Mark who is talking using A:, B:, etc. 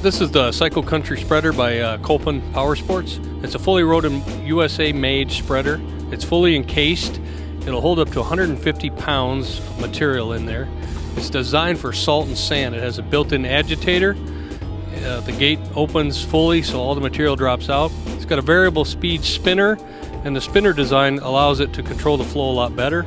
A: This is the Cycle Country spreader by uh, Kolpin Power Sports. It's a fully Roden USA made spreader. It's fully encased. It'll hold up to 150 pounds of material in there. It's designed for salt and sand. It has a built-in agitator. Uh, the gate opens fully so all the material drops out. It's got a variable speed spinner and the spinner design allows it to control the flow a lot better.